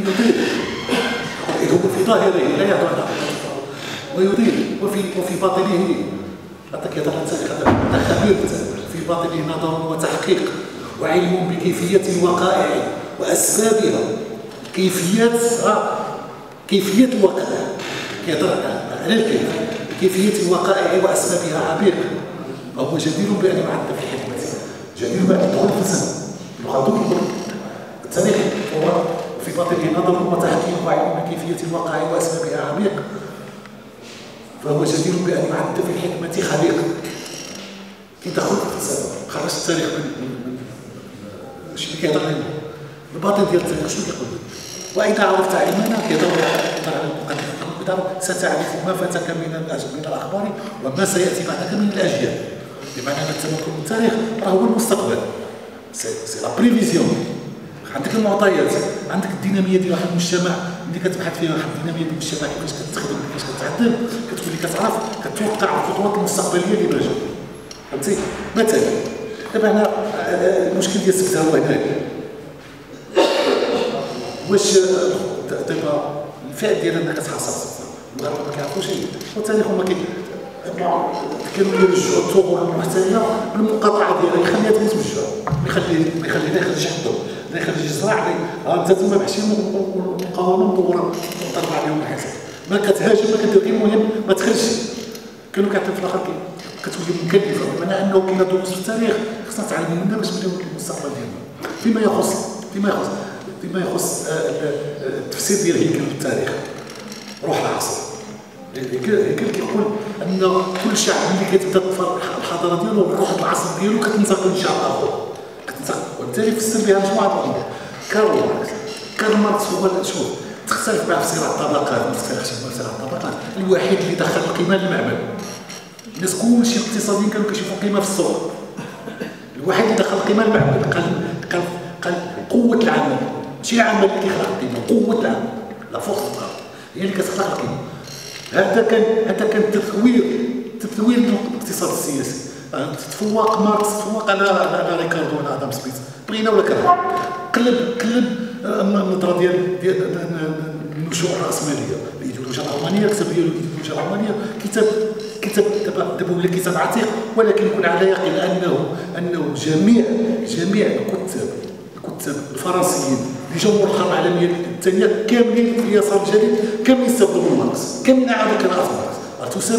يضيء هو في ظاهره لا عن ويضيء وفي وفي باطنه يهضر هذا خبير في باطنه نظر وتحقيق وعلم بكيفية الوقائع وأسبابها كيفية كيفية الوقائع كيهضر على الكيف كيفية الوقائع وأسبابها عميق وهو جدير بأن يعد في حكمته جدير بأن يدخل في الفلسفة يخاطب التاريخ هو في باطنه نظر وتحقيق وعلم بكيفية الوقائع وأسبابها عميق فهو جدير بأن يعد في الحكمة خليق كي تدخل في الفلسفة خرج التاريخ من شنو كيهضر لنا الباطن ديال التاريخ شنو كيقول؟ وإذا عرفت علمنا كيهضر على المقدمة. ستعرف ما فاتك من من الأخبار وما سيأتي بعدك من الأجيال. بمعنى أن التمكن من التاريخ راه هو المستقبل c'est la prévision عندك المعطيات عندك الدينامية ديال واحد المجتمع اللي كتبحث فيها واحد الدينامية ديال المجتمع كيفاش كتخدم كيفاش كتعدل كتولي كتعرف كتوقع الخطوات المستقبلية اللي ماجيه فهمتي؟ مثلا دابا هنا المشكل ديال السبت هو هناك واش دابا الفئة ديال انك كتحاصر المغاربه ما كيعرفوش والتاريخ هما كانوا يرجعوا الثغور المحتله بالمقاطعه ديالها يخليها تموت من الجوع ما يخلي ما يخلي لا يخرج حدو لا يخرج يزرع أنت تما محشي المقاومه مدوره ضرب عليهم الحساب ما كتهاجم ما كدير المهم ما تخرجش. كانوا كيعطيو في الآخر كتولي مكلفه بمعنى أنه كاين دروس في التاريخ خصنا نتعلموا منها باش نبنيو المستقبل ديالنا فيما يخص فيما يخص فيما يخص التفسير ديال هيكل التاريخ. روح العصر. هيكل كيقول أن كل شعب ملي كتبدا الحضارة ديالو روح العصر ديالو كتنتقل لشعب اخر وبالتالي فسر بها مجموعة الأمور كارل ماركس كارل ماركس هو شوف تختلف مع صراع الطبقات ما تختلفش مع صراع الطبقات الوحيد اللي دخل القيمة للمعمل الناس كلشي اقتصاديين كانوا كيشوفوا قيمة في السوق الواحد اللي دخل القيمة المعمل. قال قال قال قوة العمل. ماشي العمل اللي كيخلق القيمة قوة العمل. la force هي اللي كتخلق القيمة. هذا كان هذا كان تثوير تثوير الاقتصاد السياسي. تفوق ماركس تفوق على على ريكاردو وعلى آدم سميث بغينا ولا كرهنا قلب قلب النظره ديال ديال النشوء الرأسمالية الايديولوجيا العلمانية كتب ديالو الايديولوجيا الألمانية. كتاب كتاب دابا دابا ولا كتاب عتيق ولكن كن على يقين انه أنه جميع جميع الكتاب الكتاب الفرنسيين اللي جاوا الحرب العالمية الثانية كاملين في اليسار الجديد كاملين استخدموا ماركس كاملين عادوا قراءه ماركس. تسمى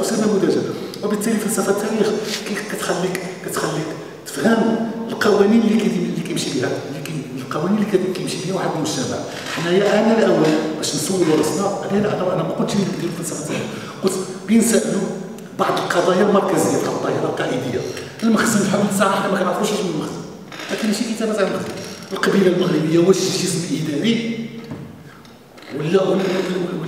تسمى نموذجا وبالتالي فلسفة التاريخ كتخليك كتخليك تفهم القوانين اللي اللي كيمشي بها اللي القوانين اللي كيمشي بها واحد المجتمع. حنايا أنا الأول باش نسولوا رأسنا أنا أنا ما قلتش ندير فلسفة التاريخ. قلت بنسالوا بعض القضايا المركزية الظاهره القائديه المخزن بحال حنا ما كنعرفوش من المخزن. ما كاينش كتابات على المخزن. القبيلة المغربية واش جسم اداري ولا ولا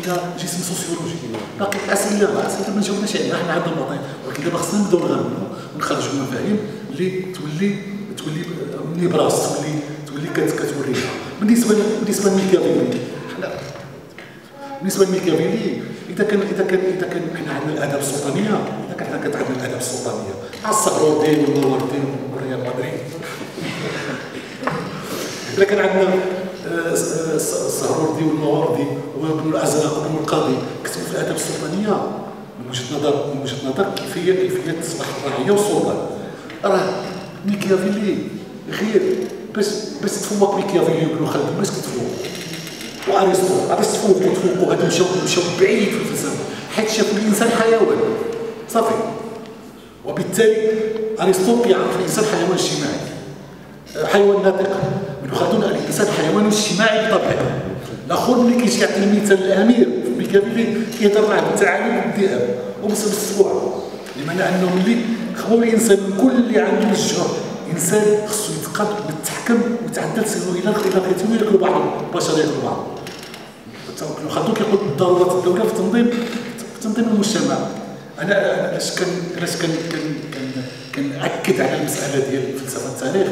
ولا جسم سوسيولوجي باقي الاسئله أسئلة ما جاوبناش عليها حنا عندنا المواطن ولكن دابا خصنا نبدأو نغنوا ونخرجوا مفاهيم اللي تولي تولي نبراس تولي تولي كتورينا بالنسبة بالنسبة لميكافيلي بالنسبة لميكافيلي إذا كان إذا كان إذا كان حنا عندنا الاداب السلطانية إذا كان حنا عندنا الاداب السلطانية. مع الصغرودين والمواردين وريال مدريد إذا كان عندنا الصهروردي والمواردي وابن الازرق وابن القاضي. كتبوا في الاداب السلطانية من وجهة نظر من وجهة نظر كيفيه كيفية تصبح الرعيه والسلطان راه ميكافيلي غير. باش باش تفوق ميكافيلي وابن خلدون باش كتفوق وأرسطو. باش تفوقوا تفوقوا هادو مشاو مشاو بعيد في الفلسفه حيت شافوا الانسان حيوان. صافي. وبالتالي أرسطو كيعرف الانسان حيوان اجتماعي. حيوان ناطق. ابن خلدون الانسان حيوان اجتماعي بطبيعته. الآخر ملي كيجي يعطي المثال الأمير في ميكافيلي كيهضر معاه بالتعالي والذئاب وبس بالسبوع بمعنى أنه ملي خو الإنسان من كل اللي عنده الجهر إنسان خصو يتقاد ويتحكم ويتعدل سيرو إلى إلى بغيتو ياكلوا بعض البشر ياكلوا بعض خاطر كيقول ضروره الدولة في تنظيم في تنظيم المجتمع. أنا علاش كان علاش كان كنأكد على المسألة ديال فلسفه التاريخ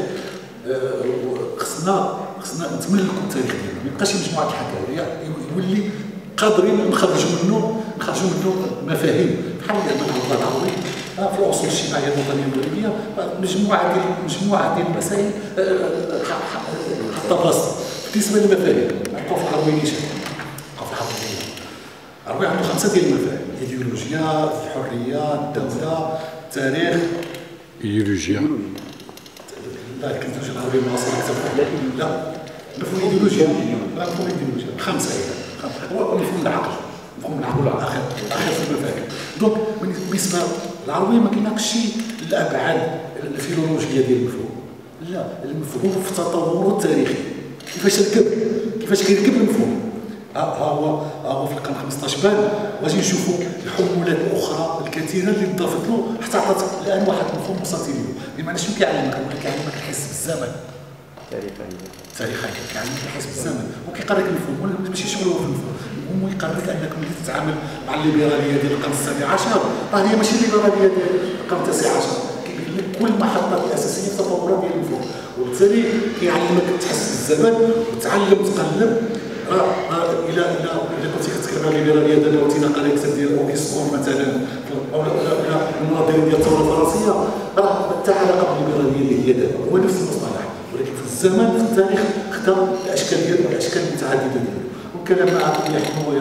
خصنا خصنا نتملكوا التاريخ ديالنا. ما يبقاش مجموعة الحكاية يولي قادرين نخرجوا منه نخرجوا منه مفاهيم. بحال المنهج العربي. في الاصول الاجتماعية الوطنية المغربية مجموعة ديال مجموعة ديال المسائل حتى بلاصه بالنسبة للمفاهيم نبقاو في العربيه نيشان نبقاو في العربيه العربيه عنده خمسة ديال المفاهيم. ايديولوجيا الحرية الدولة التاريخ. إيديولوجيا. لا كنت العربية المعاصره أكثر لا. مفهوم ايديولوجيا لا مفهوم ايديولوجيا خمسه هو مفهوم العقل مفهوم العقل الآخر الآخر في المفاهيم donc بالنسبة العربيه ما كايناش شي الابعاد الفيلولوجيه ديال المفهوم لا المفهوم في تطوره التاريخي كيفاش ركب كيفاش كيركب المفهوم ها هو ها هو في القرن 15 بان غادي نشوفوا الحمولات الاخرى الكثيره اللي ضافت له حتى عطات الان واحد المفهوم له بمعنى شنو كيعلمك؟ كيعلمك الحس بالزمن تاريخيا تاريخيا كيعلمك الحس بالزمن وكيقريك المفهوم. ولا ماشي شغل هو في المفهوم المهم يقريك أنك ملي تتعامل مع الليبرالية ديال القرن السابع عشر. راه هي ماشي الليبرالية ديال القرن التاسع عشر. كيبين لك كل المحطات الاساسيه في التطورات ديال المفهوم. وبالتالي كيعلمك تحس بالزمن وتعلم تقلب راه إلى إلى إلى كنتي كتكلم على الليبرالية دابا وتينا قال كتاب ديال اوغيسبون مثلا. أو المناظرين ديال الثورة الفرنسية. راه حتى علاقة بالليبرالية اللي هي دابا. هو نفس المصطلح. ولكن في التاريخ خدا الأشكال ديالو الأشكال المتعددة ديالو. والكلام معكم يحكم